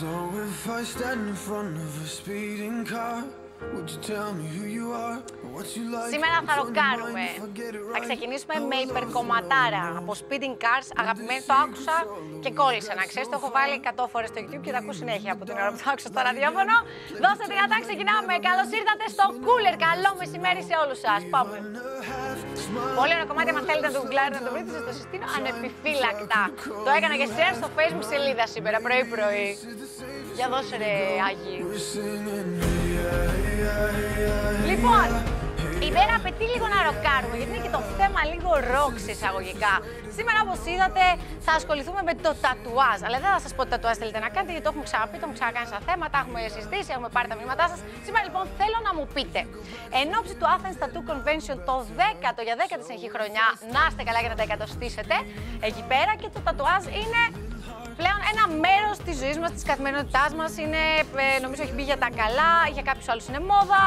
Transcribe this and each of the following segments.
So if I stand in front of a speeding car, would you tell me who you are, or what you like? Σήμερα θα What's on your ροκάρουμε. mind if I get it Θα right? ξεκινήσουμε με υπερκομματάρα από Speeding Cars. Αγαπημένη το άκουσα και κόλλησα να ξέρεις. Το έχω βάλει 100 φορές στο YouTube και το ακούω συνέχεια από την ώρα που το άκουσα στο ραδιόφωνο. Δώστε δυνατά, ξεκινάμε. Καλώς ήρθατε στο Cooler. Καλό μεσημέρι σε όλους σας. Πάμε. Πολύ ωραίο κομμάτι, αν θέλετε να το γκλάρετε να το βρείτε, σας το συστήνω ανεπιφύλακτα. Το έκανα και share στο facebook σελίδα σήμερα πρωί-πρωί. Για δώσε ρε Άγιοι. Λοιπόν, η Βέρα απαιτεί λίγο να ροκάρουμε, γιατί είναι και το θέμα λίγο ροκ σε εισαγωγικά. Σήμερα, όπως είδατε, θα ασχοληθούμε με το τατουάζ. Αλλά δεν θα σας πω τι τατουάζ θέλετε να κάνετε, γιατί το έχουμε ξαναπεί, το έχουμε ξανακάνει σαν θέμα, τα έχουμε συζητήσει, έχουμε πάρει τα μηνύματά σας. Σήμερα, λοιπόν, θέλω να μου πείτε, εν ώψη του Athens Tattoo Convention το 10ο για 10η συνεχή χρονιά, να είστε καλά για να τα εκατοστήσετε εκεί πέρα και το τατουάζ είναι πλέον ένα μέρος της ζωής μας, της καθημερινότητάς μας. Είναι, ε, νομίζω, έχει μπει για τα καλά, για κάποιους άλλους είναι μόδα.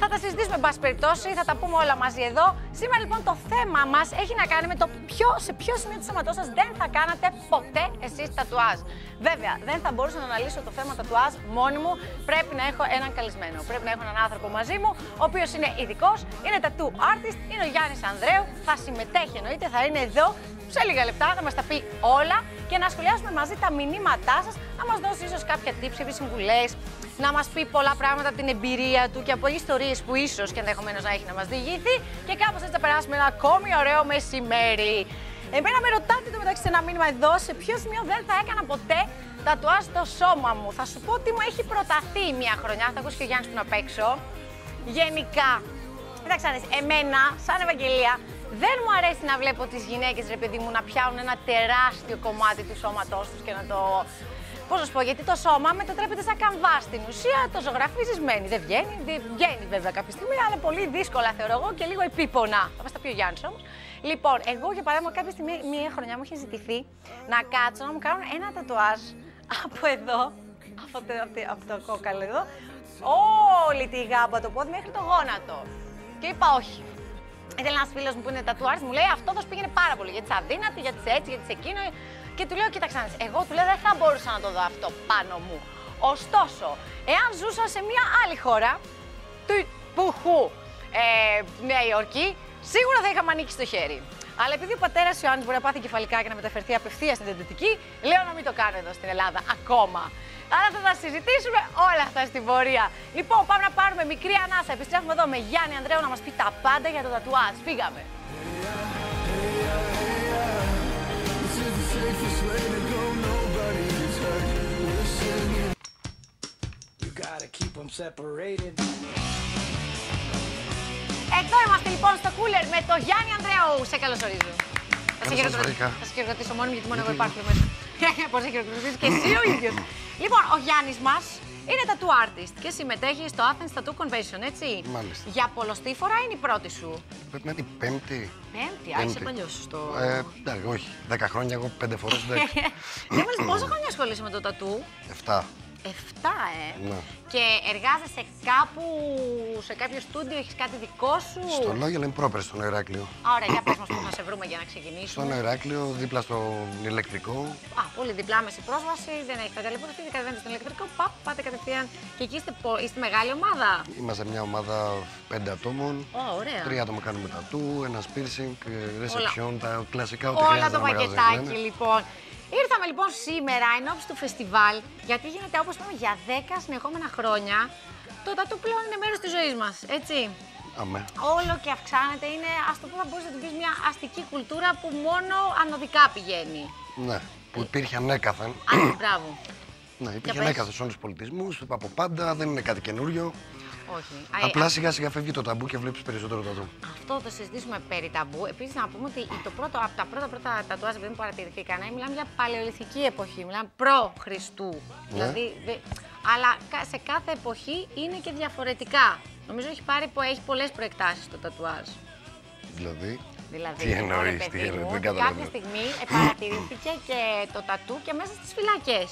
Θα τα συζητήσουμε, εν πάση περιπτώσει, θα τα πούμε όλα μαζί εδώ. Σήμερα, λοιπόν, το θέμα μας έχει να κάνει με το ποιο, σε ποιο σημείο του σώματός σας δεν θα κάνατε ποτέ εσείς τατουάζ. Βέβαια, δεν θα μπορούσα να αναλύσω το θέμα τατουάζ μόνη μου. Πρέπει να έχω έναν καλεσμένο. Πρέπει να έχω έναν άνθρωπο μαζί μου, ο οποίος είναι ειδικός, είναι tattoo artist, είναι ο Γιάννης Ανδρέου. Θα συμμετέχει εννοείται, θα είναι εδώ σε λίγα λεπτά να μας τα πει όλα και να σχολιάσουμε μαζί τα μηνύματά σας, να μας δώσει ίσως κάποια tips ή συμβουλές, να μας πει πολλά πράγματα από την εμπειρία του και από ιστορίες που ίσως και ενδεχομένως να έχει να μας διηγηθεί και κάπως έτσι θα περάσουμε ένα ακόμη ωραίο μεσημέρι. Εμένα με ρωτάτε το μεταξύ σε ένα μήνυμα εδώ σε ποιος σημείο δεν θα έκανα ποτέ τατουάζ το σώμα μου. Θα σου πω ότι μου έχει προταθεί μια χρονιά, θα ακούσει και ο Γιάννης που είναι απ' έξω. Γενικά, κοίταξε να δεις, εμένα σαν Ευαγγελία δεν μου αρέσει να βλέπω τις γυναίκες ρε παιδί μου να πιάνουν ένα τεράστιο κομμάτι του σώματός τους και να το... Πώς να σου πω, γιατί το σώμα μετατρέπεται σαν καμβά στην ουσία, το ζωγραφίζεις, μένεις. Δεν βγαίνει, δεν βγαίνει βέβαια κάποια στιγμή, αλλά πολύ δύσκολα θεωρώ εγώ και λίγο επίπονα. Θα μας τα πει ο Γιάννης όμως. Λοιπόν, εγώ για παράδειγμα κάποια στιγμή, μία χρονιά μου είχε ζητηθεί να κάτσω να μου κάνουν ένα τατουάζ από εδώ, από το, από το- από το κόκαλο εδώ, όλη τη γάμπα το πόδι μέχρι το γόνατο. Και είπα όχι. Ήθελε ένας φίλος μου που είναι τατουάρι, μου λέει αυτό θα σου πήγαινε πάρα πολύ. Γιατί είσαι αδύνατη, γιατί είσαι έτσι, γιατί είσαι εκείνο. Και του λέω, κοίταξε, να δεις, εγώ του λέω δεν θα μπορούσα να το δω αυτό πάνω μου. Ωστόσο, εάν ζούσα σε μια άλλη χώρα, του πουχού, ε, Νέα Υόρκη, σίγουρα θα είχαμε ανοίξει το χέρι. Αλλά επειδή ο πατέρας Ιωάννης μπορεί να πάθει κεφαλικά και να μεταφερθεί απευθείας στην δεντετική, λέω να μην το κάνω εδώ στην Ελλάδα ακόμα. Άρα θα τα συζητήσουμε όλα αυτά στην πορεία. Λοιπόν, πάμε να πάρουμε μικρή ανάσα. Επιστρέφουμε εδώ με Γιάννη Ανδρέου να μας πει τα πάντα για το τατουάζ. Φύγαμε. Them separated. Εδώ είμαστε λοιπόν στο κούλερ με το Γιάννη Ανδρέου. Σε καλωσορίζω. Θα σε σας χειροκροτήσω- βρήκα. θα σε χειροκροτήσω μόνο γιατί μόνο εγώ υπάρχω μέσα. Πώς θα χειροκροτήσει και εσύ ο ίδιος. λοιπόν, ο Γιάννης μας είναι tattoo artist και συμμετέχει στο Athens Tattoo Convention, έτσι. Μάλιστα. Για πολλωστή φορά είναι η πρώτη σου. Πρέπει να είναι η πέμπτη. Πέμπτη, α, είσαι παλιός στο. Ε, εντάξει, όχι. Δέκα χρόνια, εγώ πέντε φορές, εντάξει. Δεν μου λες πόσα χρόνια ασχολείσαι με το τατού. Εφτά. Εφτά, ε. Ναι. Και εργάζεσαι κάπου, σε κάποιο στούντιο, έχεις κάτι δικό σου; Στο λόγιο λέμε πρόπερ στον Ηράκλειο. Α, Ωραία, για πες μας που θα σε βρούμε για να ξεκινήσουμε. Στον Ηράκλειο, δίπλα στο ηλεκτρικό. Α, πολύ διπλά μέση πρόσβαση, δεν έχετε τηλεπορτή, κατεβαίνετε στον ηλεκτρικό, παπ, πάτε κατευθείαν. Και εκεί είστε, πο- είστε μεγάλη ομάδα; Είμαστε μια ομάδα πέντε ατόμων. Ω, ωραία. Τρία άτομα κάνουμε τατού, ένα piercing, ε, reception, τα κλασικά ό,τι Όλα χρειάζεται το ένα μαγαζί, πακετάκι ναι. λοιπόν. Ήρθαμε λοιπόν σήμερα εν ώψη του φεστιβάλ, γιατί γίνεται όπως είπαμε για 10 συνεχόμενα χρόνια. Το τατού πλέον είναι μέρος της ζωής μας, έτσι. Αμέ. Όλο και αυξάνεται, είναι ας το πούμε θα μπορείς να την πεις μια αστική κουλτούρα που μόνο ανωδικά πηγαίνει. Ναι, που υπήρχε ανέκαθεν. Άντε, μπράβο. Ναι, υπήρχε πες. ανέκαθεν σε όλους τους πολιτισμούς, από πάντα, δεν είναι κάτι καινούριο. Όχι. Α, Απλά α, σιγά σιγά φεύγει το ταμπού και βλέπεις περισσότερο τατού. Αυτό το συζητήσουμε περί ταμπού. Επίσης, να πούμε ότι το πρώτο, από τα πρώτα πρώτα τατουάζ που παρατηρηθήκαν, ε, μιλάμε για παλαιολιθική εποχή, μιλάμε προ-Χριστού. Δηλαδή, δε- αλλά κα- σε κάθε εποχή είναι και διαφορετικά. Νομίζω έχει πάρει, πο- έχει πολλές προεκτάσεις το τατουάζ. Δηλαδή, Δηλαδή, Τι εννοείς, ρε τι παιδί εννοείς, μου, δεν ότι καταλαβαίνω. κάποια στιγμή ε, παρατηρήθηκε και το τατού και μέσα στις φυλακές.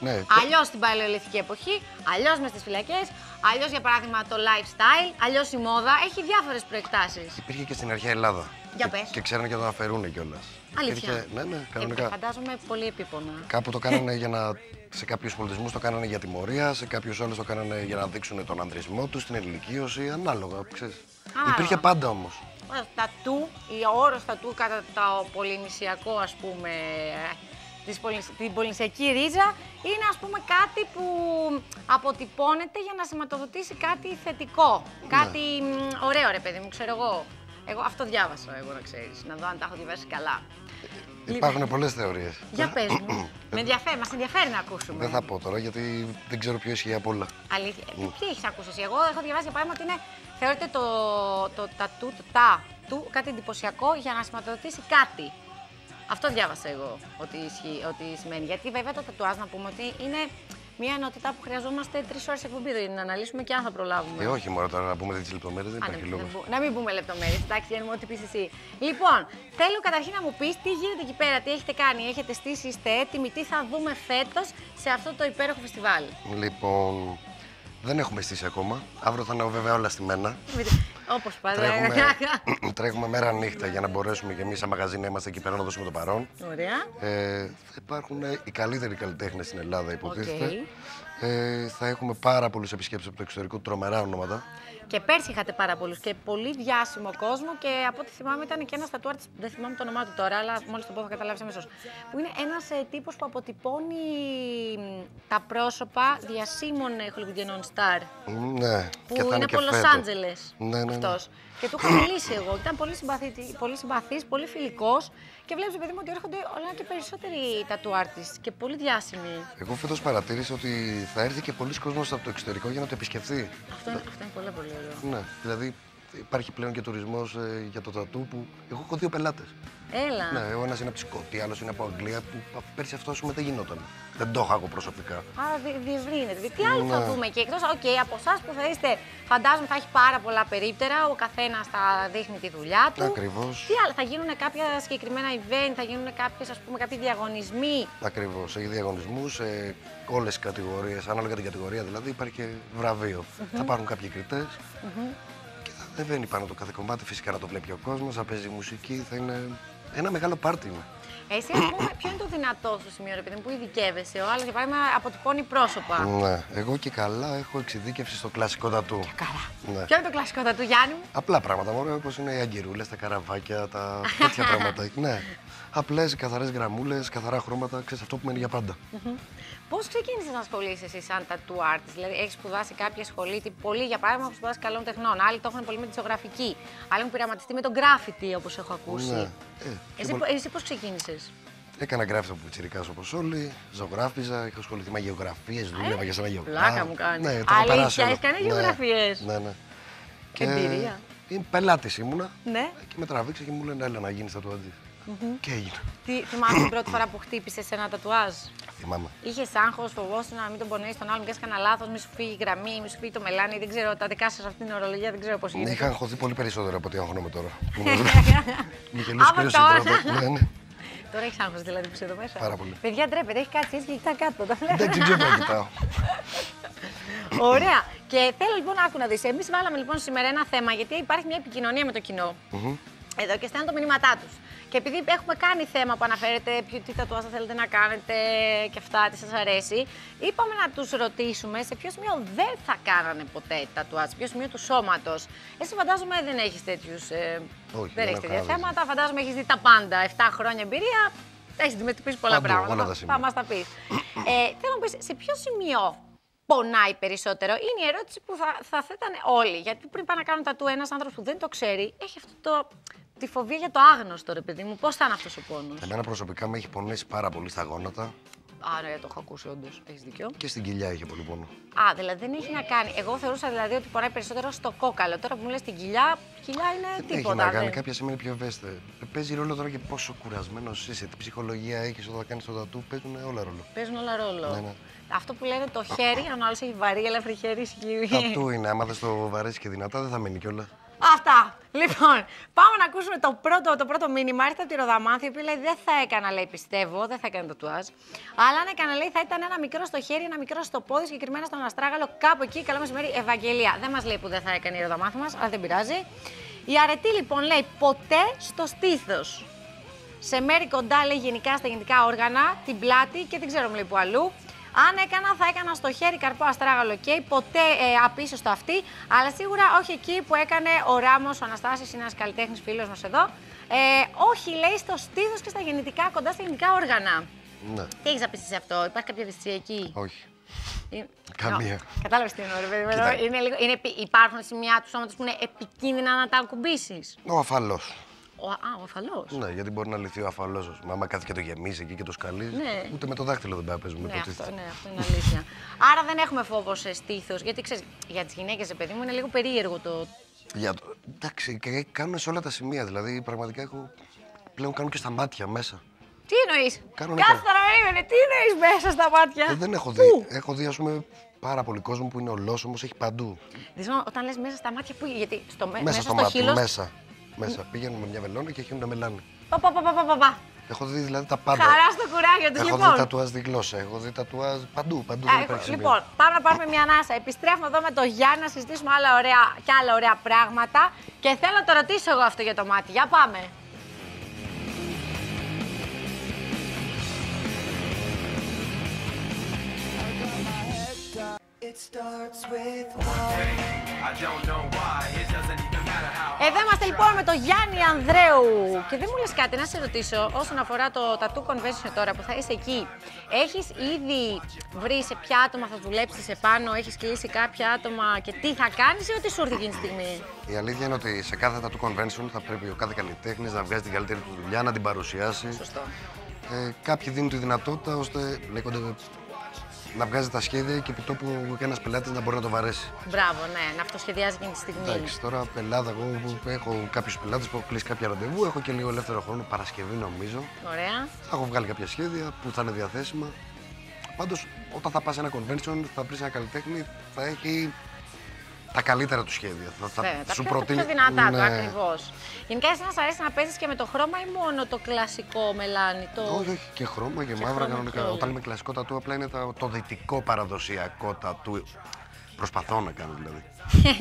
Ναι. Αλλιώς στην παλαιολιθική εποχή, αλλιώς μες στις φυλακές, αλλιώς για παράδειγμα το lifestyle, αλλιώς η μόδα. Έχει διάφορες προεκτάσεις. Υπήρχε και στην αρχαία Ελλάδα. Για και, πες. και ξέρανε και να το αφαιρούν κιόλας. Αλήθεια. ναι, ναι, κανονικά. Ε, φαντάζομαι πολύ επίπονα. Κάπου το κάνανε για να. Σε κάποιους πολιτισμούς το κάνανε για τιμωρία, σε κάποιους άλλου το κάνανε για να δείξουν τον ανδρισμό τους, την ενηλικίωση, ανάλογα. Ξέρεις. Ανάλογα. Υπήρχε πάντα όμως. Ο τατού, ή ο όρος τατού κατά το πολυνησιακό ας πούμε, ε, της πολυ- την πολυνησιακή ρίζα είναι ας πούμε κάτι που αποτυπώνεται για να σηματοδοτήσει κάτι θετικό. Κάτι μ, ωραίο ρε παιδί μου, ξέρω εγώ. Εγώ αυτό διάβασα εγώ να ξέρεις, να δω αν τα έχω διαβάσει καλά. Υπάρχουν πολλές θεωρίες. Για πες μου. Με ενδιαφέρει, μας ενδιαφέρει να ακούσουμε. Δεν θα πω τώρα γιατί δεν ξέρω ποιο ισχύει από όλα. Αλήθεια. Ε, Τι έχεις ακούσεις εσύ; Εγώ έχω διαβάσει για παράδειγμα ότι είναι, θεωρείται το, το τατού, το τα του, κάτι εντυπωσιακό για να σηματοδοτήσει κάτι. Αυτό διάβασα εγώ ότι, ισχύει, ότι σημαίνει. Γιατί βέβαια το τατουάζ να πούμε ότι είναι μια ενότητα που χρειαζόμαστε τρεις ώρες εκπομπή για να αναλύσουμε και αν θα προλάβουμε. Ε, όχι μόνο τώρα να πούμε τι λεπτομέρειες, δεν Α, υπάρχει ναι, λόγος. δεν μπο- να μην πούμε λεπτομέρειες, εντάξει, για ό,τι πεις εσύ. Λοιπόν, θέλω καταρχήν να μου πεις τι γίνεται εκεί πέρα, τι έχετε κάνει, έχετε στήσει, είστε έτοιμοι, τι θα δούμε φέτος σε αυτό το υπέροχο φεστιβάλ. Λοιπόν, δεν έχουμε στήσει ακόμα. Αύριο θα είναι βέβαια όλα στημένα. Όπως πάντα. Τρέχουμε, τρέχουμε μέρα νύχτα για να μπορέσουμε και εμείς σαν μαγαζί να είμαστε εκεί πέρα να δώσουμε το παρόν. Ωραία. Ε, θα υπάρχουν οι καλύτεροι καλλιτέχνες στην Ελλάδα, υποτίθεται. ΟΚ. Ε, θα έχουμε πάρα πολλούς επισκέπτες από το εξωτερικό, τρομερά ονόματα. Και πέρσι είχατε πάρα πολλούς και πολύ διάσημο κόσμο και από ό,τι θυμάμαι ήταν και ένας τατουάρ, δεν θυμάμαι το όνομά του τώρα, αλλά μόλις το πω θα καταλάβεις αμέσως. Που είναι ένας ε, τύπος που αποτυπώνει μ, τα πρόσωπα διασύμων ε, χολιγουντιανών στάρ. Μ, Ναι, Που και θα είναι είναι και από Λος φέτο. Άντζελες Ναι, ναι, ναι. Αυτός. Και του είχα μιλήσει εγώ. Ήταν πολύ, συμπαθήτη- πολύ συμπαθής, πολύ φιλικός και βλέπεις παιδί μου ότι έρχονται όλα και περισσότεροι tattoo artists και πολύ διάσημοι. Εγώ φέτος παρατήρησα ότι θα έρθει και πολύς κόσμος από το εξωτερικό για να το επισκεφθεί. Αυτό, είναι- αυτό είναι πολύ πολύ ωραίο. Ναι, δηλαδή υπάρχει πλέον και τουρισμός για το τατού πούμε. Εγώ έχω δύο πελάτες. Έλα. Ναι, ο ένας είναι από τη Σκωτία, άλλος είναι από Αγγλία που πα- πέρσι αυτός πούμε, δεν γινόταν. Δεν το είχα εγώ προσωπικά. Άρα δι, διευρύνεται. Τι άλλο θα Ναι. δούμε και εκτός; ΟΚ, από εσάς που θα είστε, φαντάζομαι θα έχει πάρα πολλά περίπτερα. Ο καθένας θα δείχνει τη δουλειά του. Ακριβώς. Τι άλλο, θα γίνουν κάποια συγκεκριμένα event, θα γίνουν κάποιες, ας πούμε, κάποιοι διαγωνισμοί; Ακριβώς. Έχει διαγωνισμούς σε όλες τις κατηγορίες. Ανάλογα την κατηγορία δηλαδή υπάρχει και βραβείο. Θα υπάρχουν κάποιοι κριτές και θα ανεβαίνει πάνω το κάθε κομμάτι. Φυσικά να το βλέπει ο κόσμος, θα παίζει μουσική. Θα είναι ένα μεγάλο πάρτι. είναι. Εσύ, ας πούμε, ποιο είναι το δυνατό σου σημείο, ρε παιδί μου, που ειδικεύεσαι. Ο άλλος, για παράδειγμα, αποτυπώνει πρόσωπα. Ναι, εγώ και καλά έχω εξειδίκευση στο κλασικό τατού. Καλά. Ναι. Ποιο είναι το κλασικό του Γιάννη μου; Απλά πράγματα μόνο όπως είναι οι αγκυρούλες, τα καραβάκια, τα τέτοια πράγματα. Ναι. Απλές, καθαρές γραμμούλες, καθαρά χρώματα, ξέρεις αυτό που μένει για πάντα. Πώς ξεκίνησες να ασχολείσαι εσύ σαν tattoo artist, Δηλαδή, έχεις σπουδάσει κάποια σχολή, τι- πολλοί για παράδειγμα έχουν σπουδάσει καλών τεχνών, άλλοι το έχουν πολύ με τη ζωγραφική, άλλοι έχουν πειραματιστεί με τον graffiti, όπως έχω ακούσει. Ναι. Ε, πιο Εσύ, πολύ- εσύ πώς ξεκίνησες; Έκανα γκράφτα που τσιρικάς όπως όλοι, ζωγράφιζα, είχα ασχοληθεί με γεωγραφίες, δούλευα για σαν γεωγράφο. πλάκα μου κάνεις. Ναι, το είχα Αλήθεια, περάσει όλο. έχεις κάνει Ναι, γεωγραφίες; Ναι, ναι. Εμπειρία. Είναι πελάτης ήμουνα Ναι. και με τραβήξε και μου λένε έλα να γίνεις τατουατζής. Και έγινε. Τι θυμάσαι την πρώτη φορά που χτύπησες ένα τατουάζ; Θυμάμαι. Είχες άγχος, φοβόσουν να μην τον πονέσει τον άλλον, και έκανε λάθος, μη σου φύγει η γραμμή, μη σου φύγει το μελάνι. Δεν ξέρω, τα δικά σας αυτή την ορολογία δεν ξέρω πώς Ναι, γίνεται. είχα αγχωθεί πολύ περισσότερο από ό,τι αγχώνομαι τώρα. Μου είχε Από λύσει τώρα. τώρα. Ναι, ναι. Τώρα έχεις άγχος δηλαδή που είσαι εδώ μέσα. Πάρα πολύ. Παιδιά ντρέπεται, έχει κάτσει έτσι και κοιτά κάτω. Τα βλέπω. Εντάξει, δεν ξέρω να κοιτάω. Ωραία. Και θέλω λοιπόν άκου να δεις. Εμείς βάλαμε λοιπόν σήμερα ένα θέμα γιατί υπάρχει μια επικοινωνία με το κοινο Εδώ και στέλνουν τα μηνύματά τους. Και επειδή έχουμε κάνει θέμα που αναφέρεται ποιο τι τατουάζ θα θέλετε να κάνετε και αυτά, τι σας αρέσει, είπαμε να τους ρωτήσουμε σε ποιο σημείο δεν θα κάνανε ποτέ τατουάζ, σε ποιο σημείο του σώματος. Εσύ φαντάζομαι δεν έχεις τέτοιους. Ε, Όχι, δεν δεν έχεις έχω τέτοια κανένα θέματα. Φαντάζομαι έχεις δει τα πάντα. 7 χρόνια εμπειρία. Έχεις αντιμετωπίσει πολλά Παντού, πράγματα. όλα τα Θα- σημεία. θα μας τα πεις. ε, θέλω να μου πεις σε ποιο σημείο πονάει περισσότερο, είναι η ερώτηση που θα, θα θέτανε όλοι. Γιατί πριν πάνε να κάνουν τατού ένας άνθρωπος που δεν το ξέρει, έχει αυτό το, τη φοβία για το άγνωστο, ρε παιδί μου. Πώς θα είναι αυτός ο πόνος; Εμένα προσωπικά με έχει πονέσει πάρα πολύ στα γόνατα Άρα το έχω ακούσει, όντως. Έχεις δίκιο. και στην κοιλιά είχε πολύ πόνο. Α, δηλαδή δεν έχει να κάνει. Εγώ θεωρούσα δηλαδή ότι πονάει περισσότερο στο κόκαλο. Τώρα που μου λες την κοιλιά, κοιλιά είναι Δεν τίποτα. έχει να κάνει, δεν- κάποια σημαίνει πιο ευαίσθητα. Παίζει ρόλο τώρα και πόσο κουρασμένος είσαι, τι ψυχολογία έχεις όταν κάνεις το τατού, παίζουν όλα ρόλο. Παίζουν όλα ρόλο. Ναι, ναι. Αυτό που λένε το χέρι, αν ο άλλος έχει βαρύ, ελεύθερη χέρι, ισχύει. Τατού είναι, άμα δεν το βαρέσεις και δυνατά δεν θα μείνει κιόλας. Αυτά. Λοιπόν, πάμε να ακούσουμε το πρώτο, το πρώτο μήνυμα. Ήρθε από τη Ροδαμάνθη, η οποία λέει δεν θα έκανα, λέει, πιστεύω, δεν θα έκανε το τουάζ. Αλλά αν έκανα, λέει, θα ήταν ένα μικρό στο χέρι, ένα μικρό στο πόδι, συγκεκριμένα στον αστράγαλο, κάπου εκεί. Καλό μεσημέρι, Ευαγγελία. Δεν μας λέει που δεν θα έκανε η Ροδαμάνθη μας, αλλά δεν πειράζει. Η αρετή, λοιπόν, λέει ποτέ στο στήθος. Σε μέρη κοντά, λέει, γενικά στα γενικά όργανα, την πλάτη και δεν ξέρω, μου λέει που αλλού. Αν έκανα, θα έκανα στο χέρι καρπό αστράγαλο και ποτέ ε, απίσω στο αυτή, αλλά σίγουρα όχι εκεί που έκανε ο Ράμος, ο Αναστάσης, είναι ένας καλλιτέχνης φίλος μας εδώ. Ε, όχι, λέει, στο στήθος και στα γεννητικά, κοντά στα γεννητικά όργανα. Ναι, Τι έχεις να πεις σε αυτό, υπάρχει κάποια ευαισθησία εκεί; όχι. Είναι- Καμία. Κατάλαβες τι εννοώ, ρε παιδί μου. Κοίτα. Είναι λίγο, είναι, επι- υπάρχουν σημεία του σώματος που είναι επικίνδυνα να τα ακουμπήσεις. Ο αφαλός. Ο, α, ο αφαλός. Ναι, γιατί μπορεί να λυθεί ο αφαλός. Μα άμα κάθεται και το γεμίσει εκεί και το σκαλεί, Ναι. ούτε με το δάχτυλο δεν πάει να παίζουμε. Ναι, υποτίθεται. αυτό, ναι, αυτό είναι αλήθεια. Άρα δεν έχουμε φόβο σε στήθος. Γιατί ξέρεις, για τις γυναίκες, παιδί μου, είναι λίγο περίεργο το. Για το... Εντάξει, και κάνουν σε όλα τα σημεία. Δηλαδή, πραγματικά έχω. Πλέον κάνουν και στα μάτια μέσα. Τι εννοείς; Κάνω Κάθε νεκρό. φορά περίμενε, τι εννοείς μέσα στα μάτια; Ε, δεν έχω δει. Πού; Έχω δει, ας πούμε, πάρα πολύ κόσμο που είναι ολόσωμος, έχει παντού. Δηλαδή, όταν λες μέσα στα μάτια, πού γιατί στο, με- μέσα, στο, στο μάτι, χείλο. μέσα. Μέσα. Πήγαινουν με μια βελόνα και χύνουν μελάνι. Πα, πα, πα, πα, πα, πα, πα. Έχω δει δηλαδή τα πάντα. Χαρά στο κουράγιο τους, Έχω λοιπόν. δει τατουάζ στη γλώσσα, έχω δει τατουάζ παντού, παντού Α, δεν έχω- υπάρχει σημείο. λοιπόν, πάμε να πάρουμε μια ανάσα. Επιστρέφουμε εδώ με το Γιάννη να συζητήσουμε άλλα ωραία, και άλλα ωραία πράγματα. Και θέλω να το ρωτήσω εγώ αυτό για το μάτι. Για πάμε. Εδώ είμαστε λοιπόν με τον Γιάννη Ανδρέου. Και δεν μου λες κάτι, να σε ρωτήσω, όσον αφορά το Tattoo Convention τώρα που θα είσαι εκεί, έχεις ήδη βρει σε ποια άτομα θα δουλέψεις επάνω, έχεις κλείσει κάποια άτομα και τι θα κάνεις ή ό,τι σου έρθει εκείνη τη στιγμή; Η αλήθεια είναι ότι σε κάθε tattoo convention θα πρέπει ο κάθε καλλιτέχνης να βγάζει την καλύτερη του δουλειά, να την παρουσιάσει. Σωστό. Ε, κάποιοι δίνουν τη δυνατότητα ώστε λέγονται, να βγάζει τα σχέδια και επί τόπου και ένας πελάτης να μπορεί να το βαρέσει. Μπράβο, ναι, να αυτοσχεδιάζει εκείνη τη στιγμή. Εντάξει, τώρα πελάτα, εγώ που έχω κάποιους πελάτες που έχω κλείσει κάποια ραντεβού, έχω και λίγο ελεύθερο χρόνο, Παρασκευή νομίζω. Ωραία. Θα έχω βγάλει κάποια σχέδια που θα είναι διαθέσιμα. Πάντως, όταν θα πας σε ένα convention, θα βρεις ένα καλλιτέχνη, θα έχει τα καλύτερα του σχέδια. Θα, θα Βέβαια, τα σου πιο, τα προτείνει. πιο δυνατά του, Ναι. ακριβώς. Γενικά, εσένα σ' αρέσει να παίζεις και με το χρώμα ή μόνο το κλασικό μελάνι. Το... Όχι, όχι, και χρώμα και, Και μαύρα χρώμα κανονικά. και όλα. Όταν είμαι κλασικό τατού, απλά είναι το, το δυτικό παραδοσιακό τατού. Προσπαθώ να κάνω δηλαδή.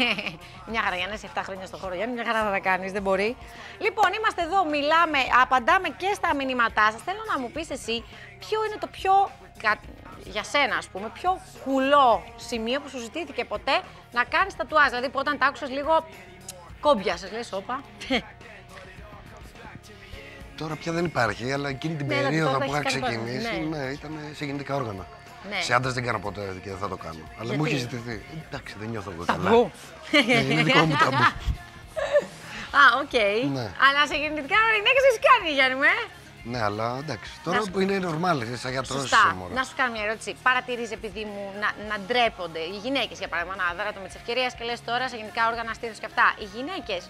μια χαρά, Γιάννης, είσαι 7 χρόνια στο χώρο. Γιάννη, μια χαρά θα τα κάνεις, δεν μπορεί. Λοιπόν, είμαστε εδώ, μιλάμε, απαντάμε και στα μηνύματά σας. Θέλω να μου πεις εσύ ποιο είναι το πιο. κα- Για σένα, ας πούμε, πιο κουλό σημείο που σου ζητήθηκε ποτέ να κάνεις τατουάζ; Δηλαδή, που όταν τα άκουσες λίγο κόμπιασες, λες, όπα. Τώρα πια δεν υπάρχει, αλλά εκείνη την Ναι, αλλά περίοδο τότε που είχα έχεις κάνει ξεκινήσει, πάρα- ναι. ναι, ήταν σε γεννητικά όργανα. Ναι. Σε άντρες δεν κάνω ποτέ και δεν θα το κάνω. Αλλά μου Γιατί; έχει ζητηθεί. Ε, Εντάξει, δεν νιώθω εγώ καλά. Ταμπού. Ναι, είναι δικό μου ταμπού. Α, οκ. Ναι. Αλλά σε γεννητικά γυναίκες έχεις κάνει, Γιάννη μου, ε. Ναι, αλλά εντάξει. Τώρα σου- που είναι normal, σαν γιατρός Σωστά. μωρό. Να σου κάνω μια ερώτηση. Παρατηρείς, επειδή μου, να, να ντρέπονται οι γυναίκες, για παράδειγμα, να δέρα το με τη ευκαιρία και λες τώρα σε γενικά όργανα στήθο και αυτά. Οι γυναίκες,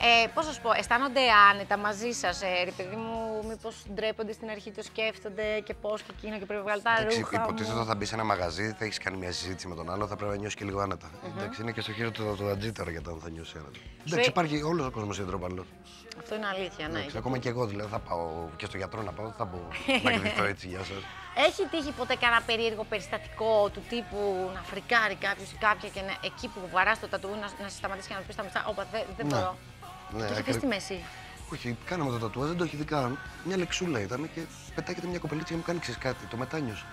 ε, πώς να σου πω, αισθάνονται άνετα μαζί σας. Ε, ρε παιδί μου, μήπως ντρέπονται στην αρχή, το σκέφτονται και πώς και εκείνο και πρέπει να βγάλει τα Εντάξει, ρούχα. υποτίθεται μου. ότι θα μπεις σε ένα μαγαζί, θα έχεις κάνει μια συζήτηση με τον άλλο, θα πρέπει να νιώσεις και λίγο άνετα. Εντάξει, είναι και στο χείρο του του Ατζή τώρα για το αν θα νιώσει άνετα. Εντάξει, υπάρχει όλος ο κόσμος ιατροπαλό. Αυτό είναι αλήθεια, ναι. Εντάξει, ακόμα και εγώ δηλαδή θα πάω και στο γιατρό να πάω, δεν θα πω να κρυφτώ έτσι, γεια σας. Έχει τύχει ποτέ κανένα περίεργο περιστατικό του τύπου να φρικάρει κάποιος ή κάποια και να, εκεί που βαράς το τατουού να, να σε σταματήσει και να του πεις στα μισά. Όπα, δεν, δεν Ναι. μπορώ. Ναι, το έχει πει ακρι- στη μέση; Όχι, κάναμε το τατουάζ, δεν το έχει δει καν. Μια λεξούλα ήταν και πετάγεται μια κοπελίτσα και μου κάνει ξέρεις κάτι. Το μετάνιωσε.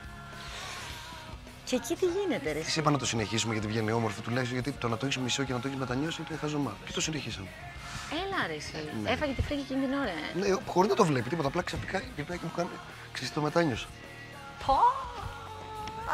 Και εκεί τι γίνεται, ρε; Της είπα να το συνεχίσουμε γιατί βγαίνει όμορφο τουλάχιστον γιατί το να το έχεις μισό και να το έχεις μετανιώσει είναι χαζομά. Και το συνεχίσαμε. Έλα, ρε, εσύ. Ναι. Έφαγε τη φρίκη εκείνη την ώρα, ε. Ναι, χωρίς να το βλέπει τίποτα. Απλά ξαφνικά γυρνάει και μου κάνει. Ξέρεις, το μετάνιωσε. Πω!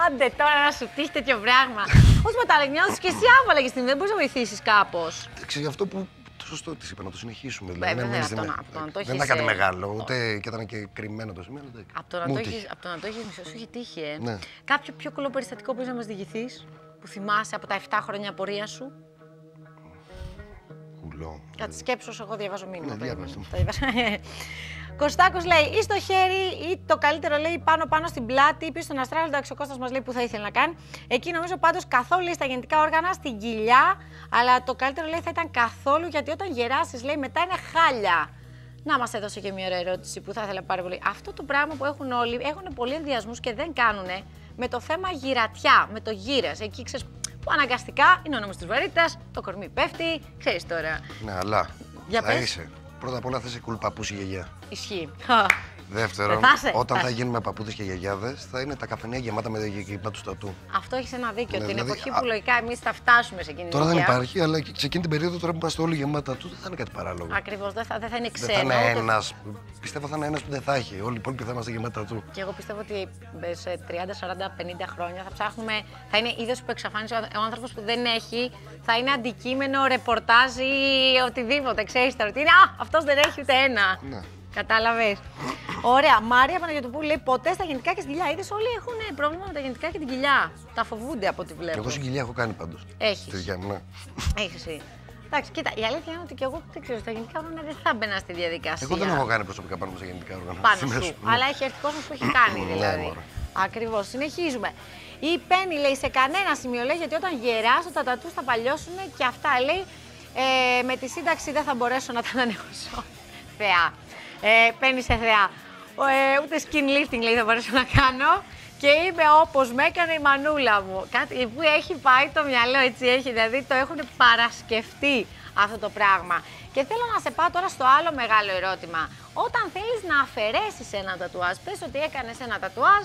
Άντε τώρα να σου τύχει τέτοιο πράγμα. Όσο με τα λέει, νιώθεις και εσύ άβολα και στιγμή δεν μπορείς να βοηθήσεις κάπως. Εντάξει, γι' αυτό που το σωστό της είπα να το συνεχίσουμε. Δηλαδή, Βέβαια, να μείνει από στη το μέ- να- από το να το Δεν έχεις, ήταν κάτι ε, μεγάλο, ούτε και ήταν και κρυμμένο το σημείο. εντάξει. Από το να Μου το τύχε. έχεις, από το να το έχεις μισό σου έχει τύχει, ε. Ναι. Κάποιο πιο κουλό περιστατικό που να μας διηγηθείς, που θυμάσαι από τα 7 χρόνια πορεία σου; Κουλό. Κάτι σκέψω όσο εγώ διαβάζω μήνυμα. Ναι, περίμενε. Διάβασε. Τα διαβάζω. Κωστάκος λέει ή στο χέρι ή το καλύτερο λέει πάνω πάνω στην πλάτη ή πίσω στον αστράγαλο. Εντάξει, ο Κώστας μας λέει που θα ήθελε να κάνει. Εκεί νομίζω πάντως καθόλου λέει στα γεννητικά όργανα, στην κοιλιά. Αλλά το καλύτερο λέει θα ήταν καθόλου γιατί όταν γεράσεις λέει μετά είναι χάλια. Να μας έδωσε και μια ωραία ερώτηση που θα ήθελα πάρα πολύ. Αυτό το πράγμα που έχουν όλοι, έχουν πολλοί ενδιασμούς και δεν κάνουν με το θέμα γυρατιά, με το γύρας. Εκεί ξέρεις που αναγκαστικά είναι ο νόμος της βαρύτητας, το κορμί πέφτει, ξέρεις τώρα. Ναι, αλλά Για θα πες. είσαι. Πρώτα απ' όλα θα είσαι κουλπαπούς η γιαγιά. Ισχύει. Δεύτερον, Δεν θα είσαι. όταν Θα θα είσαι. γίνουμε παππούδες και γιαγιάδες, θα είναι τα καφενεία γεμάτα με διακεκριμένα τους τατού. Αυτό έχεις ένα δίκιο. Ναι, την δηλαδή, εποχή α- που λογικά εμείς θα φτάσουμε σε εκείνη την Τώρα δεν ηλικία. υπάρχει, αλλά και σε εκείνη την περίοδο τώρα που είμαστε όλοι γεμάτα τατού δεν θα είναι κάτι παράλογο. Ακριβώς, δεν θα, δεν θα είναι Δεν ξένο. θα είναι ούτε- ένα. Πιστεύω θα είναι ένας που δεν θα έχει. Όλοι οι υπόλοιποι θα είμαστε γεμάτα τατού. Και εγώ πιστεύω ότι σε 30, 40, 50 χρόνια θα ψάχνουμε. θα είναι είδος που εξαφάνισε ο- ο άνθρωπος που δεν έχει. Θα είναι αντικείμενο, ρεπορτάζ ή οτιδήποτε. Ξέρεις τώρα ότι είναι. Α, αυτός δεν έχει ούτε ένα. Ναι. Κατάλαβες. Ωραία. Μάρια Παναγιωτοπούλου λέει ποτέ στα γεννητικά και στην κοιλιά. Είδες όλοι έχουν πρόβλημα με τα γεννητικά και την κοιλιά. Τα φοβούνται από ό,τι Και βλέπω. εγώ στην κοιλιά έχω κάνει πάντως. Έχεις. Στη δικιά μου, ναι. Έχεις εσύ. Εντάξει, κοίτα, η αλήθεια είναι ότι και εγώ δεν ξέρω, στα γεννητικά όργανα δεν θα μπαίνα στη διαδικασία. Εγώ δεν έχω κάνει προσωπικά πάνω μου σε γεννητικά όργανα. πάνω Θυμάσαι, σου. ναι. Αλλά έχει έρθει κόσμος που έχει κάνει Ναι, δηλαδή. μωρέ. Ακριβώς. Συνεχίζουμε. Η Πέννη λέει σε κανένα σημείο λέει γιατί όταν γεράσω τα τατού θα παλιώσουν και αυτά λέει ε, με τη σύνταξη δεν θα μπορέσω να τα ανανεώσω. Θεά. Ε, Πέννη σε θεά. Ο, Ε, ούτε skin lifting λέει θα μπορέσω να κάνω. Και είμαι όπως με έκανε η μανούλα μου. Κάτι που έχει πάει το μυαλό, έτσι έχει. Δηλαδή το έχουν παρασκεφτεί αυτό το πράγμα. Και θέλω να σε πάω τώρα στο άλλο μεγάλο ερώτημα. Όταν θέλεις να αφαιρέσεις ένα τατουάζ, πες ότι έκανες ένα τατουάζ,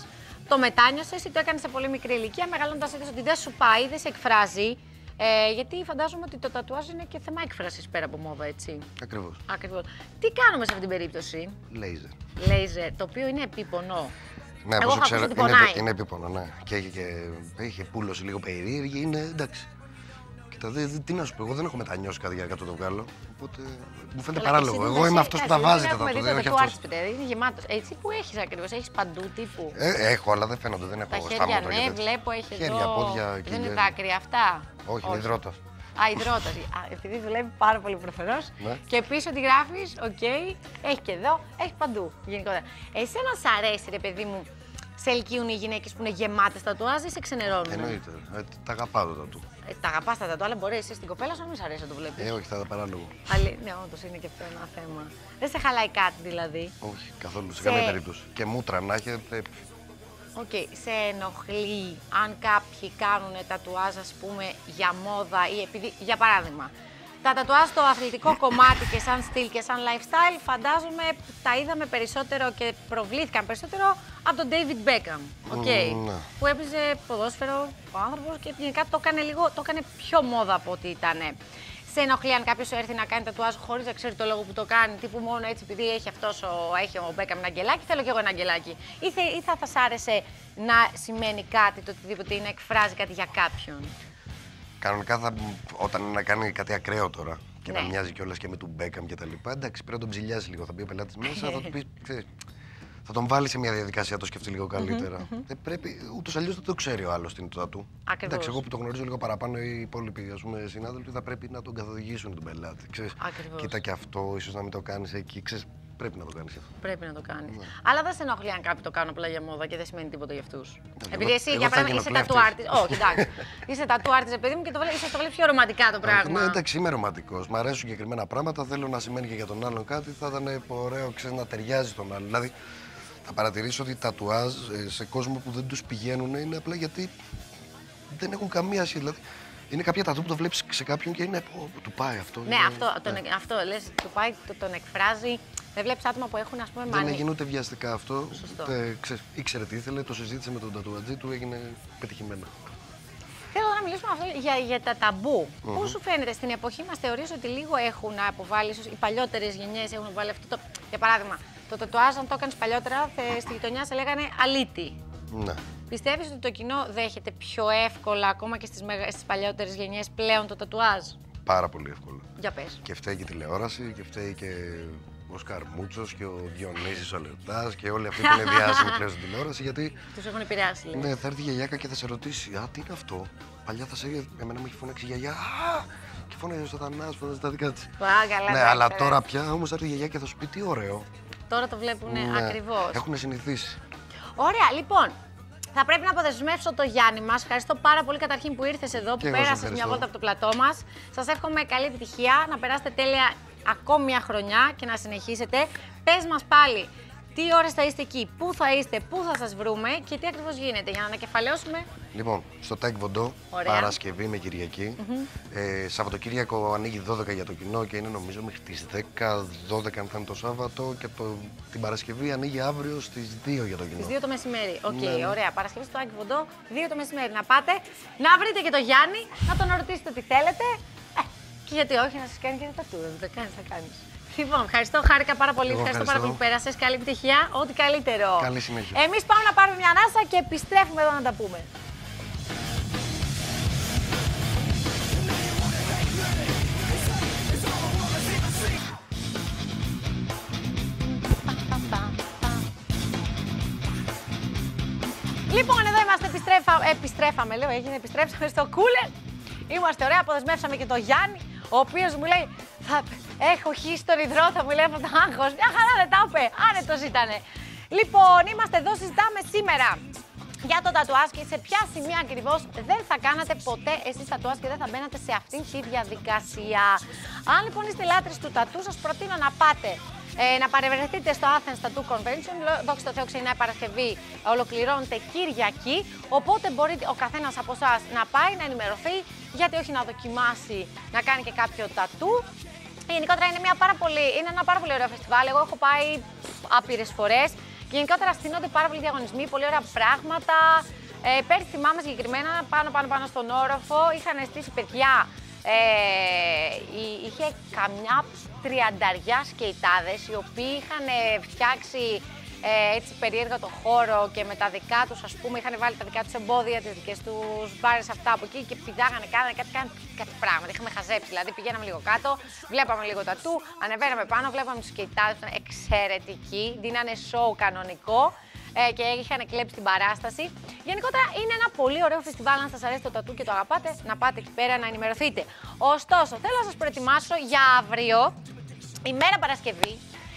το μετάνιωσες ή το έκανες σε πολύ μικρή ηλικία, μεγαλώντα είδες ότι δεν σου πάει, δεν σε εκφράζει. Ε, γιατί φαντάζομαι ότι το τατουάζ είναι και θέμα έκφρασης πέρα από μόδα, έτσι. Ακριβώς. Ακριβώς. Τι κάνουμε σε αυτή την περίπτωση, Λέιζερ. Λέιζερ, το οποίο είναι επίπονο. Ναι, Εγώ όπως έχω ξέρω, ακούσει ότι είναι, πονάει. είναι επίπονο, ναι. Και έχει και, έχει και πούλωση λίγο περίεργη, είναι εντάξει. Κοίτα, δε, δε- τι να σου πω, εγώ δεν έχω μετανιώσει κάτι για κάτω το βγάλω. Οπότε μου φαίνεται Αλλά παράλογο. εσύ Εγώ είμαι δεν αυτός που εσύ τα δεν βάζει τα έχουμε τατού, δει δεν το όχι τατουάζ αυτό. της, παιδί, είναι γεμάτο. Έτσι που έχεις ακριβώς, έχεις παντού τύπου. Ε, έχω, αλλά δεν φαίνονται, δεν έχω Τα στάματα χέρια, και ναι, τέτοια. βλέπω, έχει Χέρια, εδώ. πόδια, Δεν είναι κοιλιές. δάκρυα αυτά; Όχι, είναι υδρότα. Α, ιδρώτα. Α, επειδή δουλεύει πάρα πολύ προφανώς. Ναι. Και πίσω τη γράφεις, ΟΚ, έχει και εδώ, έχει παντού γενικότερα. Εσένα σ' αρέσει, ρε παιδί μου, σε ελκύουν οι γυναίκες που είναι γεμάτες τατουάζ ή σε ξενερώνουν. Εννοείται. Ε, τα αγαπάω τα τατού. Ε, τα αγαπάς τα τατουάζ, αλλά μπορεί εσύ στην κοπέλα σου να μην σ' αρέσει να το βλέπεις. Ε, όχι, θα ήταν παράλογο. Ναι, όντως είναι και αυτό ένα θέμα. Δεν σε χαλάει κάτι δηλαδή. Όχι, καθόλου, σε Σε- καμία περίπτωση. Και μούτρα να έχετε. ΟΚ, σε ενοχλεί αν κάποιοι κάνουν τατουάζ, ας πούμε, για μόδα ή επειδή, για παράδειγμα, τα τατουάζ στο αθλητικό κομμάτι και σαν στυλ και σαν lifestyle, φαντάζομαι τα είδαμε περισσότερο και προβλήθηκαν περισσότερο από τον David Beckham, ΟΚ, ναι. που έπαιζε ποδόσφαιρο ο άνθρωπος και γενικά το έκανε λίγο, το έκανε πιο μόδα από ό,τι ήταν. Σε ενοχλεί αν κάποιος έρθει να κάνει τατουάζ χωρίς να ξέρει το λόγο που το κάνει, τύπου μόνο έτσι επειδή έχει αυτός ο, έχει ο Μπέκαμ ένα αγγελάκι, θέλω κι εγώ ένα αγγελάκι. Ή, θε, ή θα, θα σ' άρεσε να σημαίνει κάτι το οτιδήποτε ή να εκφράζει κάτι για κάποιον. Κανονικά θα, όταν είναι να κάνει κάτι ακραίο τώρα και να Ναι. μοιάζει κιόλας και με του Μπέκαμ και τα λοιπά, εντάξει, πρέπει να τον ψηλιάσει λίγο. Θα μπει ο πελάτης μέσα, θα του πεις. ξέρεις, Θα τον βάλει σε μια διαδικασία να το σκεφτεί λίγο καλύτερα. Δεν πρέπει, ούτως αλλιώς δεν το ξέρει ο άλλος τι είναι το τατού. Ακριβώς. Εντάξει, εγώ που το γνωρίζω λίγο παραπάνω, οι υπόλοιποι ας πούμε, συνάδελφοι θα πρέπει να τον καθοδηγήσουν τον πελάτη. Ξέρεις, Ακριβώς. κοίτα και αυτό, ίσως να μην το κάνεις εκεί. Ξέρεις, πρέπει να το κάνεις αυτό. Πρέπει να το κάνεις. Ναι. Αλλά δεν σε ενοχλεί αν κάποιοι το κάνουν απλά για μόδα και δεν σημαίνει τίποτα για αυτούς. Επειδή εγώ- εσύ, εγώ για θα παράδειγμα, γίνω είσαι κλέφτης. τατουάρτη. Όχι, εντάξει. είσαι τατουάρτης, παιδί μου, και το βλέπει το βλέπεις πιο ρομαντικά το πράγμα. Ναι, εντάξει, είμαι ρομαντικός. Μ' αρέσουν συγκεκριμένα πράγματα. Θέλω να σημαίνει και για τον άλλον κάτι. Θα ήταν ωραίο, ξέρεις, να ταιριάζει τον άλλον. Δηλαδή, θα παρατηρήσω ότι τα τατουάζ ε, σε κόσμο που δεν τους πηγαίνουν είναι απλά γιατί δεν έχουν καμία σχέση. Δηλαδή, είναι κάποια τατού που το βλέπεις σε κάποιον και είναι. Πω, πω, του πάει αυτό. Ναι, είναι- αυτό, τον, αυτό λες, του πάει, το, τον εκφράζει. Δεν βλέπεις άτομα που έχουν, ας πούμε, Δεν μανί. έγινε ούτε βιαστικά αυτό. Σωστό. Ούτε, ξέρεις, ήξερε τι ήθελε, το συζήτησε με τον τατουατζή του, έγινε πετυχημένο. Θέλω να μιλήσουμε αυτό για, για τα ταμπού. Πώ σου φαίνεται, στην εποχή μας θεωρείς ότι λίγο έχουν αποβάλει, ίσως οι παλιότερες γενιές έχουν βάλει αυτό το. Για παράδειγμα, το τατουάζ, αν το έκανες παλιότερα, θε, στη γειτονιά σε λέγανε αλήτη. Ναι. Πιστεύεις ότι το κοινό δέχεται πιο εύκολα, ακόμα και στις στις παλιότερες γενιές, πλέον το τατουάζ; Πάρα πολύ εύκολο. Για πες. Και φταίει και η τηλεόραση και φταίει και ο Σκαρμούτσο και ο Διονύσης ο Λεπτάς και όλοι αυτοί που είναι διάσημοι πλέον στην τηλεόραση. Γιατί Τους έχουν επηρεάσει, λέει. ναι, θα έρθει η γιαγιάκα και θα σε ρωτήσει: Α, τι είναι αυτό; Παλιά θα σε. Εμένα μου έχει φωνάξει η γιαγιά. Α, και φώναζε ο Σατανά, φώναζε τα δικά της. Α, καλά, Ναι, εντάξει, αλλά ωραία. τώρα πια όμως θα έρθει η γιαγιά και θα σου πει: Τι ωραίο. Τώρα το βλέπουν Ναι, ακριβώς. Έχουν συνηθίσει. Ωραία, λοιπόν. Θα πρέπει να αποδεσμεύσω το Γιάννη μας. Ευχαριστώ πάρα πολύ καταρχήν που ήρθες εδώ, που Και εγώ σε πέρασες μια ευχαριστώ. βόλτα από το πλατό μας. Σας εύχομαι καλή επιτυχία, να περάσετε τέλεια ακόμη μια χρονιά και να συνεχίσετε. Πες μας πάλι τι ώρες θα είστε εκεί, πού θα είστε, πού θα σας βρούμε και τι ακριβώς γίνεται για να ανακεφαλαιώσουμε. Λοιπόν, στο Τάε Κβον Ντο, Ωραία. Παρασκευή με Κυριακή. ε, Σαββατοκύριακο ανοίγει 12 για το κοινό και είναι νομίζω μέχρι τις 10, 12 αν θα είναι το Σάββατο και το, την Παρασκευή ανοίγει αύριο στις 2 για το κοινό. Στις 2 το μεσημέρι. ΟΚ, Ναι, ναι. ωραία. Παρασκευή στο Τάε Κβον Ντο, 2 το μεσημέρι. Να πάτε, να βρείτε και το Γιάννη, να τον ρωτήσετε τι θέλετε. Ε, και γιατί όχι, να σας κάνει και ένα τατού. Δεν το κάνεις, θα κάνεις. Λοιπόν, ευχαριστώ, χάρηκα πάρα πολύ. Εγώ ευχαριστώ, πάρα πολύ ευχαριστώ. που πέρασες. Καλή επιτυχία. Ό,τι καλύτερο. Καλή συνέχεια. Εμείς πάμε να πάρουμε μια ανάσα και επιστρέφουμε εδώ να τα πούμε. Λοιπόν, εδώ είμαστε, επιστρέφα, επιστρέφαμε, λέω, έγινε, επιστρέψαμε στο κούλερ. Είμαστε ωραία, αποδεσμεύσαμε και το Γιάννη, ο οποίος μου λέει, θα, έχω χύσει τον υδρότα, μου λέει από το άγχος. Μια χαρά δεν τα είπε, άνετος ήτανε. Λοιπόν, είμαστε εδώ, συζητάμε σήμερα για το τατουάζ και σε ποια σημεία ακριβώς δεν θα κάνατε ποτέ εσείς τατουάζ και δεν θα μπαίνατε σε αυτήν τη διαδικασία. Αν λοιπόν είστε λάτρε του τατού, σας προτείνω να πάτε ε, να παρευρεθείτε στο Athens Tattoo Convention. Λο- Δόξα τω Θεώ, ξεκινάει Παρασκευή, ολοκληρώνεται Κυριακή. Οπότε μπορεί ο καθένας από εσάς να πάει να ενημερωθεί, γιατί όχι να δοκιμάσει να κάνει και κάποιο τατού. Γενικότερα είναι, μια πάρα πολύ, είναι ένα πάρα πολύ ωραίο φεστιβάλ. Εγώ έχω πάει άπειρες φορές. Γενικότερα στείνονται πάρα πολλοί διαγωνισμοί, πολύ ωραία πράγματα. Ε, πέρσι θυμάμαι συγκεκριμένα πάνω πάνω πάνω στον όροφο είχαν στήσει παιδιά. Ε, εί- είχε καμιά τριανταριά σκεϊτάδες οι οποίοι είχαν ε, φτιάξει ε, έτσι περίεργα το χώρο και με τα δικά τους ας πούμε είχαν βάλει τα δικά τους εμπόδια, τις δικές τους μπάρες αυτά από εκεί και πηδάγανε, κάνανε κάτι, κάτι, κάτι πράγματα. Είχαμε χαζέψει, δηλαδή πηγαίναμε λίγο κάτω, βλέπαμε λίγο τα του, ανεβαίναμε πάνω, βλέπαμε τους σκεϊτάδες, ήταν εξαιρετικοί, δίνανε show κανονικό ε, και είχαν κλέψει την παράσταση. Γενικότερα είναι ένα πολύ ωραίο φεστιβάλ. Αν σας αρέσει το τατού και το αγαπάτε, να πάτε εκεί πέρα να ενημερωθείτε. Ωστόσο, θέλω να σας προετοιμάσω για αύριο, ημέρα Παρασκευή,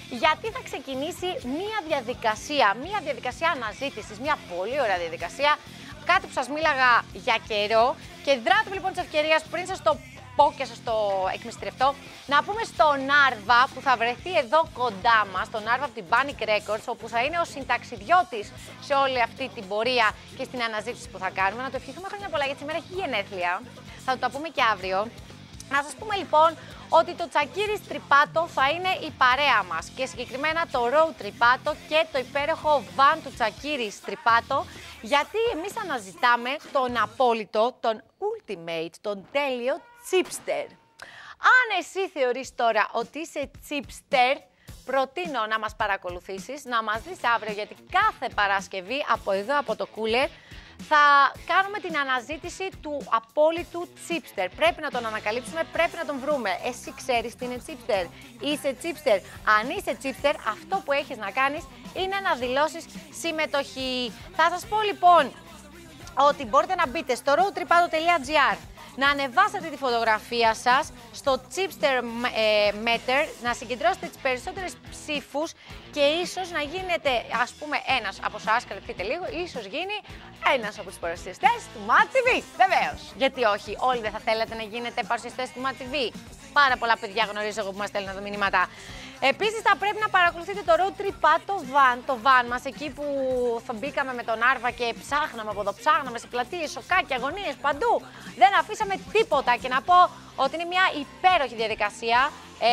γιατί θα ξεκινήσει μία διαδικασία, μία διαδικασία αναζήτησης, μία πολύ ωραία διαδικασία, κάτι που σας μίλαγα για καιρό και δράτω λοιπόν της ευκαιρίας πριν σας το πω και σας το εκμυστρευτώ, να πούμε στον Άρβα που θα βρεθεί εδώ κοντά μας, τον Άρβα από την Panic Records, όπου θα είναι ο συνταξιδιώτης σε όλη αυτή την πορεία και στην αναζήτηση που θα κάνουμε. Να το ευχηθούμε χρόνια πολλά γιατί σήμερα έχει γενέθλια. Θα το τα πούμε και αύριο. Να σας πούμε λοιπόν ότι το τσακίρι τρυπάτο θα είναι η παρέα μας και συγκεκριμένα το road τρυπάτο και το υπέροχο van του τσακίρι τρυπάτο γιατί εμείς αναζητάμε τον απόλυτο, τον ultimate, τον τέλειο chipster. Αν εσύ θεωρείς τώρα ότι είσαι chipster, προτείνω να μας παρακολουθήσεις, να μας δεις αύριο γιατί κάθε Παρασκευή από εδώ από το κούλερ θα κάνουμε την αναζήτηση του απόλυτου chipster. Πρέπει να τον ανακαλύψουμε, πρέπει να τον βρούμε. Εσύ ξέρεις τι είναι chipster. Είσαι chipster. Αν είσαι chipster, αυτό που έχεις να κάνεις είναι να δηλώσεις συμμετοχή. Θα σας πω λοιπόν ότι μπορείτε να μπείτε στο roadtripado.gr να ανεβάσετε τη φωτογραφία σας στο Chipster ε, Meter, να συγκεντρώσετε τις περισσότερες ψήφους και ίσως να γίνετε, ας πούμε, ένας από εσάς, κρατηθείτε λίγο, ίσως γίνει ένας από τους παρουσιαστές του MATV. Βεβαίως, γιατί όχι, όλοι δεν θα θέλατε να γίνετε παρουσιαστές του MATV. Πάρα πολλά παιδιά γνωρίζω εγώ που μας στέλνουν εδώ μηνύματα. Επίσης θα πρέπει να παρακολουθείτε το road trip το van, το van μας, εκεί που θα μπήκαμε με τον Άρβα και ψάχναμε από εδώ, ψάχναμε σε πλατείες, σοκάκια, αγωνίες, παντού. Δεν αφήσαμε τίποτα. Και να πω ότι είναι μια υπέροχη διαδικασία ε,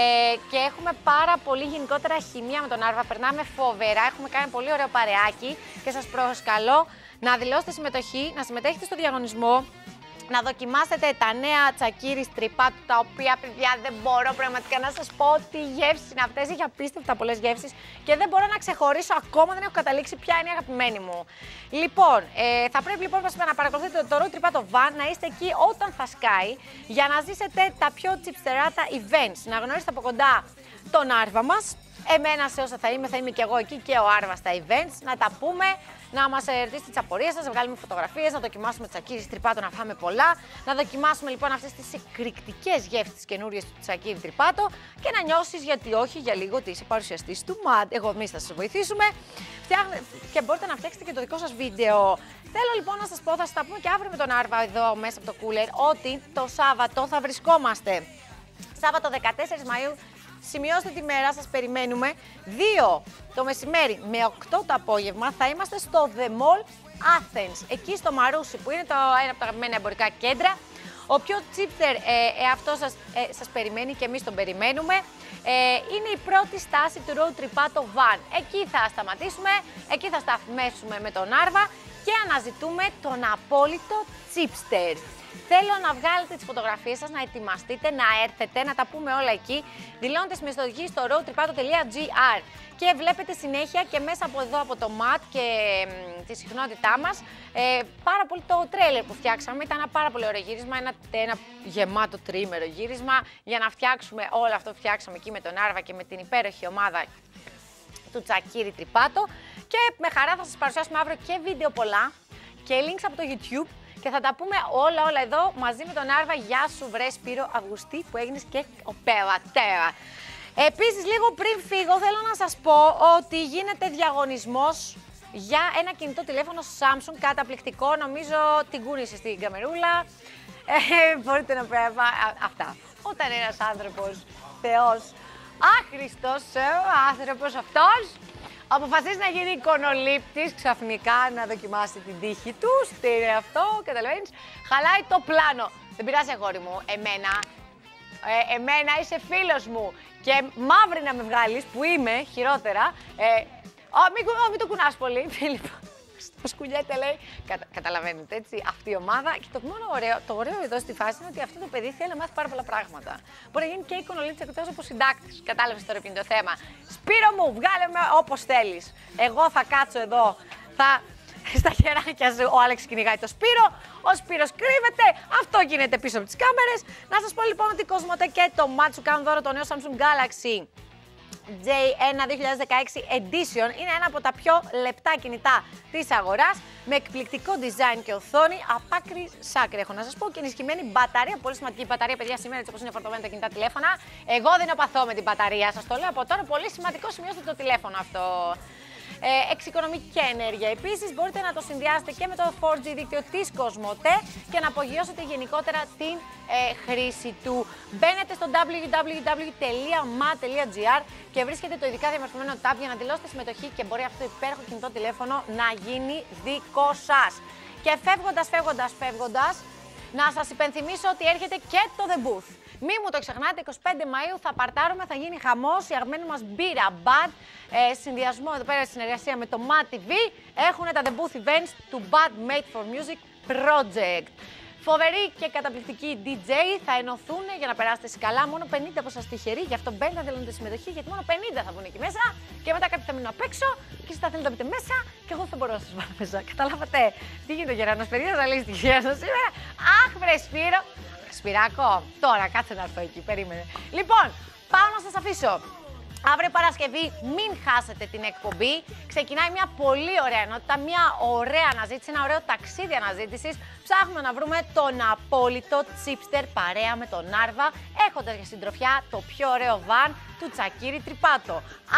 και έχουμε πάρα πολύ γενικότερα χημεία με τον Άρβα, περνάμε φοβερά, έχουμε κάνει πολύ ωραίο παρεάκι και σας προσκαλώ να δηλώσετε συμμετοχή, να συμμετέχετε στο διαγωνισμό, να δοκιμάσετε τα νέα τσακίρι τρυπά του, τα οποία παιδιά δεν μπορώ πραγματικά να σας πω τι γεύσεις είναι αυτές. Έχει απίστευτα πολλές γεύσεις και δεν μπορώ να ξεχωρίσω ακόμα, δεν έχω καταλήξει ποια είναι η αγαπημένη μου. Λοιπόν, ε, θα πρέπει λοιπόν όπως είπα, να παρακολουθείτε το Road Trip το Van, να είστε εκεί όταν θα σκάει για να ζήσετε τα πιο τσιψτεράτα events, να γνωρίσετε από κοντά τον Άρβα μας Εμένα σε όσα θα είμαι, θα είμαι και εγώ εκεί και ο Άρβας στα events. Να τα πούμε, να μας ρωτήσετε τις απορίες σας, να βγάλουμε φωτογραφίες, να δοκιμάσουμε τσακίρι τρυπάτο, να φάμε πολλά. Να δοκιμάσουμε λοιπόν αυτές τις εκρηκτικές γεύσεις καινούριες του τσακίρι τρυπάτο και να νιώσεις γιατί όχι για λίγο ότι είσαι παρουσιαστής του MAD. Εγώ εμείς θα σας βοηθήσουμε. Φτιάχνε... Και μπορείτε να φτιάξετε και το δικό σας βίντεο. Θέλω λοιπόν να σας πω, θα σας τα πούμε και αύριο με τον Άρβα εδώ μέσα από το cooler, ότι το Σάββατο θα βρισκόμαστε. Σάββατο 14 Μαΐου Σημειώστε τη μέρα, σας περιμένουμε. 2 το μεσημέρι με 8 το απόγευμα θα είμαστε στο The Mall Athens. Εκεί στο Μαρούσι που είναι το ένα από τα αγαπημένα εμπορικά κέντρα. Ο πιο τσίπτερ ε, ε, αυτός σας, ε, σας περιμένει και εμείς τον περιμένουμε. Ε, είναι η πρώτη στάση του Road Tripato Van. Εκεί θα σταματήσουμε, εκεί θα σταθμέσουμε με τον Άρβα και αναζητούμε τον απόλυτο τσίπστερ. Θέλω να βγάλετε τις φωτογραφίες σας, να ετοιμαστείτε, να έρθετε, να τα πούμε όλα εκεί, δηλώνοντα συμμετοχή στο roadtripato.gr. Και βλέπετε συνέχεια και μέσα από εδώ από το mat και μ, τη συχνότητά μας ε, πάρα πολύ το τρέλερ που φτιάξαμε. Ήταν ένα πάρα πολύ ωραίο γύρισμα, ένα, ένα γεμάτο τρίμερο γύρισμα για να φτιάξουμε όλο αυτό που φτιάξαμε εκεί με τον Άρβα και με την υπέροχη ομάδα του Τσακίρι Τρυπάτο. Και με χαρά θα σας παρουσιάσουμε αύριο και βίντεο πολλά και links από το YouTube και θα τα πούμε όλα όλα εδώ μαζί με τον Άρβα. Γεια σου βρε Σπύρο Αυγουστή που έγινες και ο Πελατέρα. Επίσης λίγο πριν φύγω θέλω να σας πω ότι γίνεται διαγωνισμός για ένα κινητό τηλέφωνο Samsung καταπληκτικό. Νομίζω την κούνησε στην καμερούλα. Ε, μπορείτε να πρέπει αυτά. Όταν ένας άνθρωπος, Θεός, άχρηστος ε, άνθρωπος αυτός, αποφασίζει να γίνει εικονολήπτης ξαφνικά να δοκιμάσει την τύχη του. Τι είναι αυτό, καταλαβαίνεις. Χαλάει το πλάνο. Δεν πειράζει αγόρι μου, εμένα. Ε, εμένα είσαι φίλος μου και μαύρη να με βγάλεις, που είμαι, χειρότερα. Ε, Ω, μην, κου- ω, μην το κουνάς πολύ. Λοιπόν, Πώ κουνιέται, λέει. Κατα, καταλαβαίνετε έτσι, αυτή η ομάδα. Και το μόνο ωραίο, το ωραίο εδώ στη φάση είναι ότι αυτό το παιδί θέλει να μάθει πάρα πολλά πράγματα. Μπορεί να γίνει και εικονολίτσα εκτός από συντάκτης. Κατάλαβες τώρα ποιο είναι το θέμα. Σπύρο μου, βγάλε με όπως θέλεις. Εγώ θα κάτσω εδώ. Θα στα χεράκια σου ο Άλεξ κυνηγάει το Σπύρο. Ο Σπύρος κρύβεται. Αυτό γίνεται πίσω από τις κάμερες. Να σας πω λοιπόν ότι η Κοσμοτέ και το Μάτσου κάνουν δώρο το νέο Samsung Galaxy J1 2016 Edition είναι ένα από τα πιο λεπτά κινητά της αγοράς με εκπληκτικό design και οθόνη από άκρη σ' άκρη. Έχω να σας πω και ενισχυμένη μπαταρία. Πολύ σημαντική μπαταρία, παιδιά, σήμερα έτσι όπως είναι φορτωμένα τα κινητά τηλέφωνα. Εγώ δεν απαθώ με την μπαταρία, σας το λέω από τώρα. Πολύ σημαντικό, σημειώστε το τηλέφωνο αυτό. Ε, εξοικονομεί και ενέργεια. Επίσης, μπορείτε να το συνδυάσετε και με το 4G δίκτυο της Κοσμοτέ και να απογειώσετε γενικότερα την ε, χρήση του. Μπαίνετε στο www.ma.gr και βρίσκετε το ειδικά διαμορφωμένο tab για να δηλώσετε συμμετοχή και μπορεί αυτό το υπέροχο κινητό τηλέφωνο να γίνει δικό σας. Και φεύγοντας, φεύγοντας, φεύγοντας, να σας υπενθυμίσω ότι έρχεται και το The Booth. Μη μου το ξεχνάτε, 25 Μαΐου θα παρτάρουμε, θα γίνει χαμός, η αγαπημένη μας μπύρα Bad, ε, συνδυασμό εδώ πέρα συνεργασία με το MAT TV, έχουν τα The Booth Events του Bad Made for Music Project. Φοβεροί και καταπληκτικοί DJ θα ενωθούν για να περάσετε εσείς καλά. Μόνο 50 από εσάς τυχεροί, γι' αυτό μπαίνετε, θέλετε συμμετοχή, γιατί μόνο 50 θα βγουν εκεί μέσα. Και μετά κάποιοι θα μείνουν απ' έξω και εσείς θα θέλετε να μπείτε μέσα και εγώ δεν θα μπορώ να σας βάλω μέσα. Καταλάβατε τι γίνεται ο Γεράνος, παιδιά, θα λέει στοιχεία σας σήμερα. Αχ, βρε Σπύρο. Σπυράκο, τώρα κάτσε να έρθω εκεί, περίμενε. Λοιπόν, πάω να σας αφήσω. Αύριο Παρασκευή μην χάσετε την εκπομπή. Ξεκινάει μια πολύ ωραία ενότητα, μια ωραία αναζήτηση, ένα ωραίο ταξίδι αναζήτησης. Ψάχνουμε να βρούμε τον απόλυτο τσίπστερ παρέα με τον Άρβα, έχοντας για συντροφιά το πιο ωραίο βαν του Τσακίρι Τρυπάτο.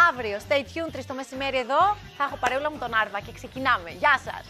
Αύριο, stay tuned, 3 το μεσημέρι εδώ, θα έχω παρεούλα μου τον Άρβα και ξεκινάμε. Γεια σας!